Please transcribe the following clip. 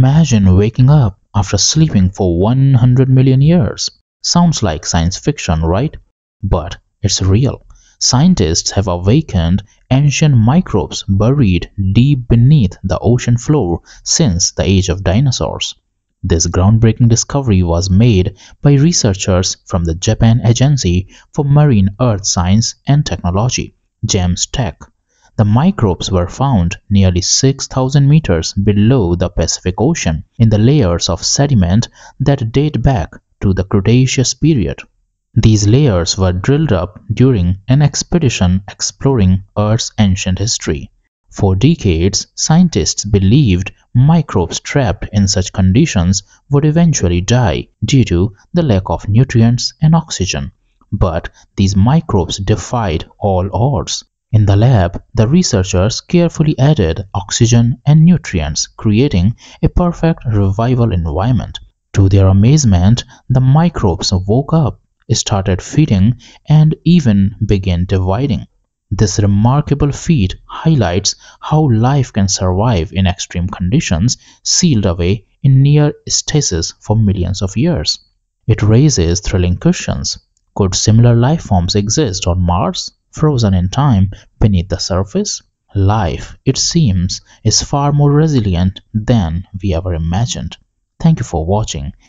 Imagine waking up after sleeping for 100 million years. Sounds like science fiction, right? But it's real. Scientists have awakened ancient microbes buried deep beneath the ocean floor since the age of dinosaurs. This groundbreaking discovery was made by researchers from the Japan Agency for Marine Earth Science and Technology, JAMSTEC. The microbes were found nearly 6,000 meters below the Pacific Ocean in the layers of sediment that date back to the Cretaceous period. These layers were drilled up during an expedition exploring Earth's ancient history. For decades, scientists believed microbes trapped in such conditions would eventually die due to the lack of nutrients and oxygen. But these microbes defied all odds. In the lab, the researchers carefully added oxygen and nutrients, creating a perfect revival environment. To their amazement, the microbes woke up started feeding and even began dividing. This remarkable feat highlights how life can survive in extreme conditions sealed away in near stasis for millions of years. It raises thrilling questions. Could similar life forms exist on Mars, frozen in time beneath the surface? Life, it seems, is far more resilient than we ever imagined. Thank you for watching.